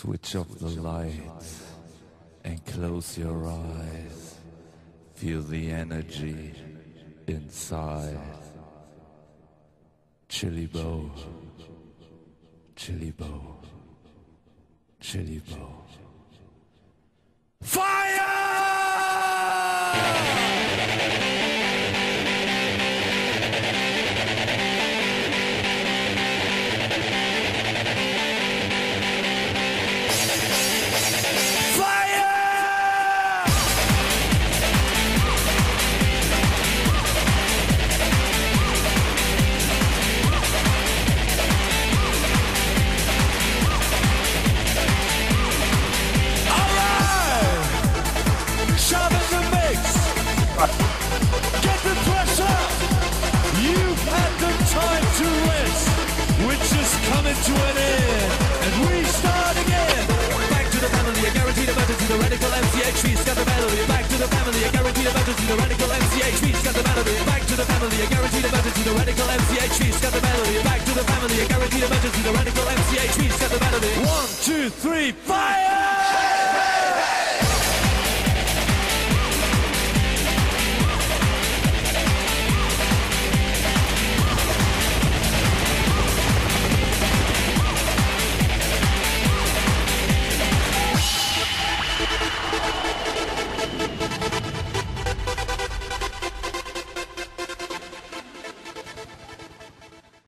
Switch off the lights and close your eyes. Feel the energy inside. Chili bow, chili bow, chili bow. The radical MCHV, scat the melody. Back to the family, a guaranteed emergency, the radical MCHV, scat the melody. Back to the family, a guaranteed emergency, the radical MCHV, scat the melody. Back to the family, a guaranteed emergency, the radical MCHV, scat the melody. One, two, three, fire!